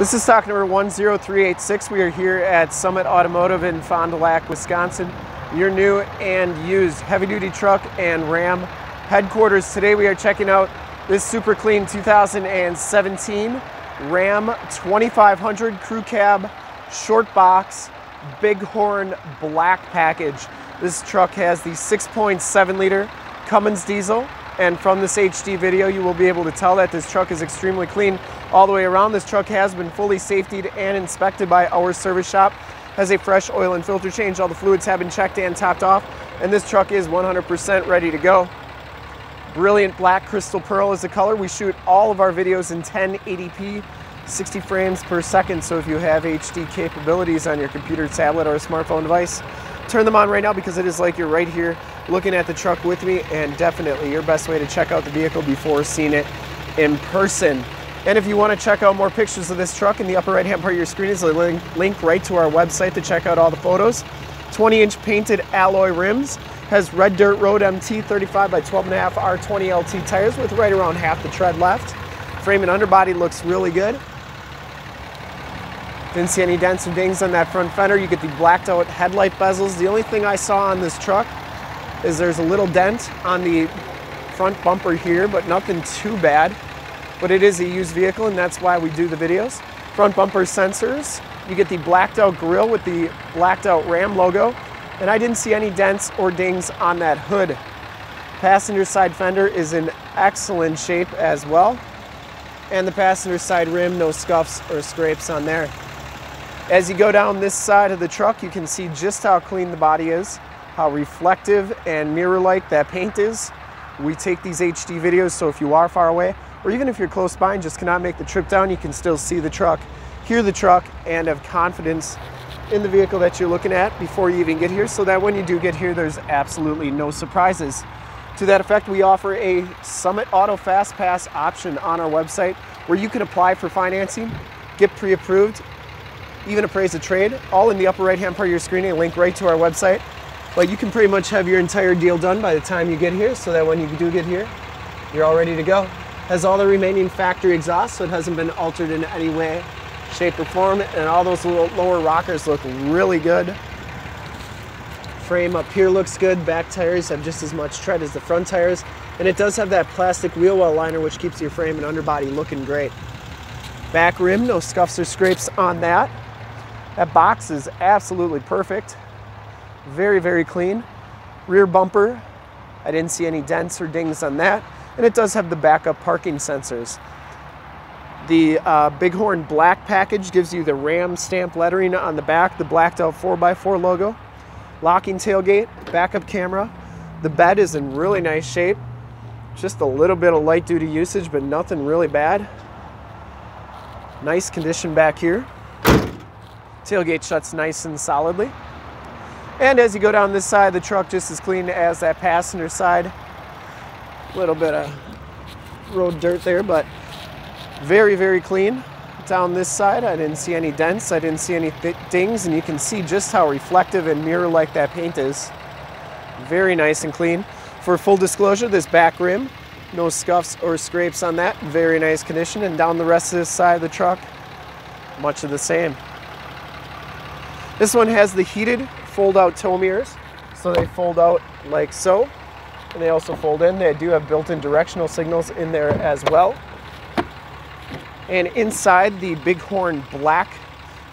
This is stock number 10386. We are here at Summit Automotive in Fond du Lac, Wisconsin. Your new and used heavy duty truck and Ram headquarters. Today we are checking out this super clean 2017 Ram 2500 crew cab, short box, bighorn black package. This truck has the 6.7 liter Cummins diesel and from this HD video, you will be able to tell that this truck is extremely clean all the way around. This truck has been fully safetied and inspected by our service shop. Has a fresh oil and filter change. All the fluids have been checked and topped off. And this truck is 100% ready to go. Brilliant black crystal pearl is the color. We shoot all of our videos in 1080p, 60 frames per second. So if you have HD capabilities on your computer, tablet, or a smartphone device, turn them on right now because it is like you're right here looking at the truck with me and definitely your best way to check out the vehicle before seeing it in person. And if you want to check out more pictures of this truck in the upper right hand part of your screen is a link, link right to our website to check out all the photos. 20 inch painted alloy rims, has red dirt road MT 35 by 12.5 R20 LT tires with right around half the tread left. Frame and underbody looks really good. Didn't see any dents or dings on that front fender. You get the blacked out headlight bezels. The only thing I saw on this truck is there's a little dent on the front bumper here, but nothing too bad. But it is a used vehicle and that's why we do the videos. Front bumper sensors. You get the blacked out grille with the blacked out Ram logo. And I didn't see any dents or dings on that hood. Passenger side fender is in excellent shape as well. And the passenger side rim, no scuffs or scrapes on there. As you go down this side of the truck, you can see just how clean the body is how reflective and mirror-like that paint is. We take these HD videos, so if you are far away, or even if you're close by and just cannot make the trip down, you can still see the truck, hear the truck, and have confidence in the vehicle that you're looking at before you even get here, so that when you do get here, there's absolutely no surprises. To that effect, we offer a Summit Auto Fast Pass option on our website where you can apply for financing, get pre-approved, even appraise a trade, all in the upper right-hand part of your screen, a link right to our website. But you can pretty much have your entire deal done by the time you get here so that when you do get here, you're all ready to go. Has all the remaining factory exhaust, so it hasn't been altered in any way, shape, or form. And all those little lower rockers look really good. Frame up here looks good. Back tires have just as much tread as the front tires. And it does have that plastic wheel well liner, which keeps your frame and underbody looking great. Back rim, no scuffs or scrapes on that. That box is absolutely perfect. Very, very clean. Rear bumper, I didn't see any dents or dings on that. And it does have the backup parking sensors. The uh, Bighorn Black package gives you the Ram stamp lettering on the back, the blacked out 4x4 logo. Locking tailgate, backup camera. The bed is in really nice shape. Just a little bit of light duty usage, but nothing really bad. Nice condition back here. Tailgate shuts nice and solidly. And as you go down this side, the truck just as clean as that passenger side. Little bit of road dirt there, but very, very clean. Down this side, I didn't see any dents, I didn't see any dings, and you can see just how reflective and mirror-like that paint is. Very nice and clean. For full disclosure, this back rim, no scuffs or scrapes on that. Very nice condition. And down the rest of this side of the truck, much of the same. This one has the heated fold out tow mirrors. So they fold out like so. And they also fold in. They do have built-in directional signals in there as well. And inside the Bighorn black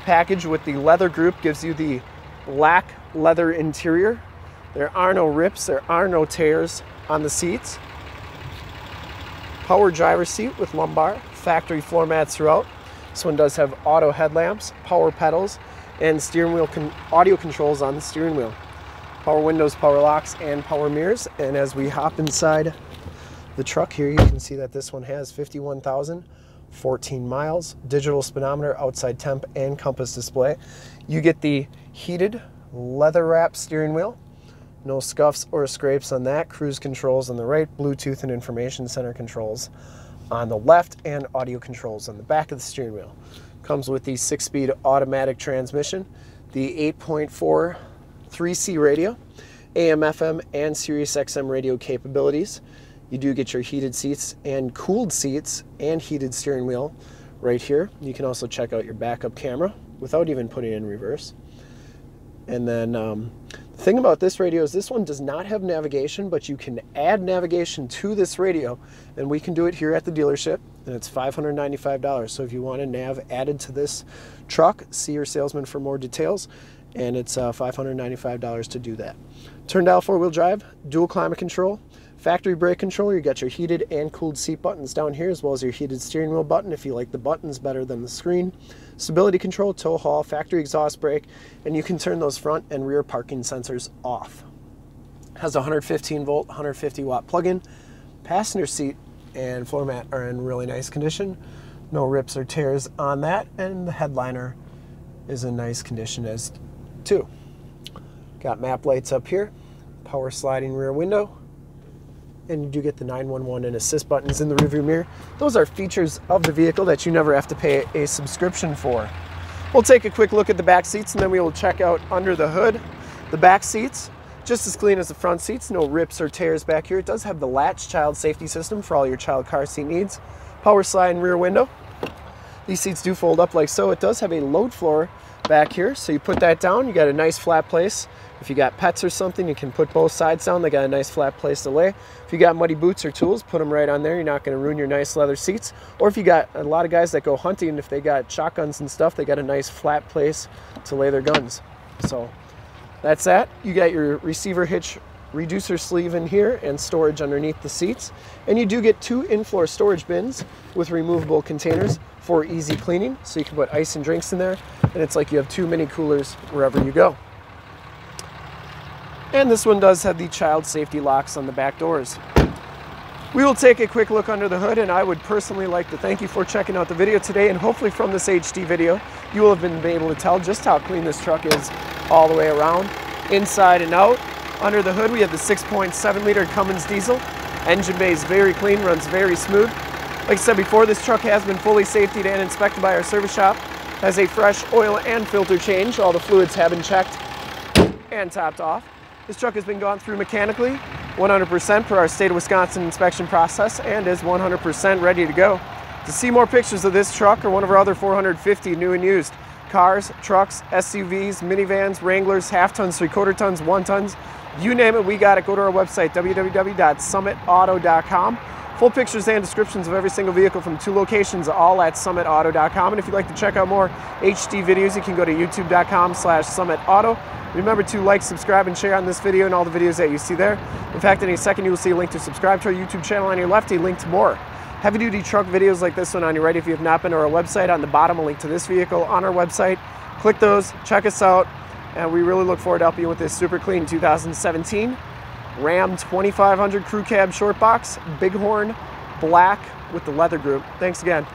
package with the leather group gives you the black leather interior. There are no rips, there are no tears on the seats. Power driver seat with lumbar, factory floor mats throughout. This one does have auto headlamps, power pedals, and steering wheel con audio controls on the steering wheel. Power windows, power locks, and power mirrors. And as we hop inside the truck here, you can see that this one has 51,014 miles, digital speedometer, outside temp, and compass display. You get the heated leather wrap steering wheel. No scuffs or scrapes on that. Cruise controls on the right, Bluetooth and information center controls on the left, and audio controls on the back of the steering wheel. Comes with the six speed automatic transmission, the 8.4 3C radio, AM, FM, and Sirius XM radio capabilities. You do get your heated seats and cooled seats and heated steering wheel right here. You can also check out your backup camera without even putting it in reverse. And then um, the thing about this radio is this one does not have navigation, but you can add navigation to this radio, and we can do it here at the dealership, and it's $595. So if you want a nav added to this truck, see your salesman for more details, and it's uh, $595 to do that. Turn dial four-wheel drive, dual climate control, factory brake controller. You got your heated and cooled seat buttons down here, as well as your heated steering wheel button if you like the buttons better than the screen. Stability control, tow haul, factory exhaust brake, and you can turn those front and rear parking sensors off. Has a 115 volt, 150 watt plug-in. Passenger seat and floor mat are in really nice condition. No rips or tears on that, and the headliner is in nice condition as Got map lights up here, power sliding rear window, and you do get the 911 and assist buttons in the rearview mirror. Those are features of the vehicle that you never have to pay a subscription for. We'll take a quick look at the back seats and then we will check out under the hood. The back seats, just as clean as the front seats, no rips or tears back here. It does have the latch child safety system for all your child car seat needs. Power slide rear window. These seats do fold up like so. It does have a load floor back here. So you put that down, you got a nice flat place. If you got pets or something, you can put both sides down. They got a nice flat place to lay. If you got muddy boots or tools, put them right on there. You're not going to ruin your nice leather seats. Or if you got a lot of guys that go hunting, if they got shotguns and stuff, they got a nice flat place to lay their guns. So that's that. You got your receiver hitch reducer sleeve in here and storage underneath the seats. And you do get two in-floor storage bins with removable containers for easy cleaning. So you can put ice and drinks in there. And it's like you have two mini coolers wherever you go. And this one does have the child safety locks on the back doors. We will take a quick look under the hood and I would personally like to thank you for checking out the video today and hopefully from this HD video you will have been able to tell just how clean this truck is all the way around, inside and out. Under the hood, we have the 6.7 liter Cummins diesel. Engine bay is very clean, runs very smooth. Like I said before, this truck has been fully safetied and inspected by our service shop. Has a fresh oil and filter change. All the fluids have been checked and topped off. This truck has been gone through mechanically 100% per our state of Wisconsin inspection process and is 100% ready to go. To see more pictures of this truck or one of our other 450 new and used cars, trucks, SUVs, minivans, Wranglers, half tons, three quarter tons, one tons, you name it, we got it. Go to our website, www.summitauto.com. Full pictures and descriptions of every single vehicle from two locations, all at summitauto.com. And if you'd like to check out more HD videos, you can go to youtube.com slash summitauto. Remember to like, subscribe, and share on this video and all the videos that you see there. In fact, in a second, you will see a link to subscribe to our YouTube channel on your left, a link to more heavy-duty truck videos like this one on your right. If you have not been to our website, on the bottom, a link to this vehicle on our website. Click those, check us out, and we really look forward to helping you with this super clean 2017 Ram 2500 Crew Cab Short Box, Bighorn, black with the leather group. Thanks again.